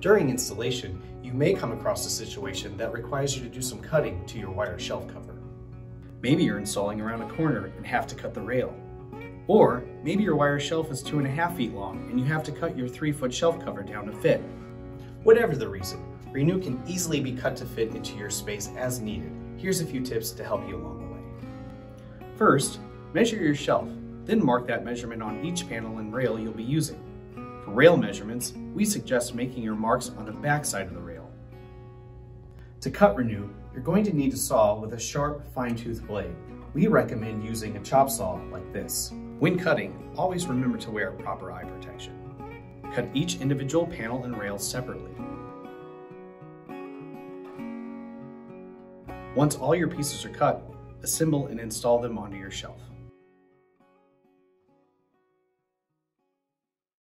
During installation, you may come across a situation that requires you to do some cutting to your wire shelf cover. Maybe you're installing around a corner and have to cut the rail. Or maybe your wire shelf is two and a half feet long and you have to cut your three foot shelf cover down to fit. Whatever the reason, Renew can easily be cut to fit into your space as needed. Here's a few tips to help you along the way. First, measure your shelf, then mark that measurement on each panel and rail you'll be using. For rail measurements, we suggest making your marks on the back side of the rail. To cut Renew, you're going to need a saw with a sharp, fine-tooth blade. We recommend using a chop saw like this. When cutting, always remember to wear proper eye protection. Cut each individual panel and rail separately. Once all your pieces are cut, assemble and install them onto your shelf.